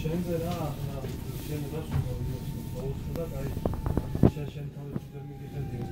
შენზე რა აღნა შენ რა სულ მოიწონს და აი შენ შენ თავი ძერ მიგიხედი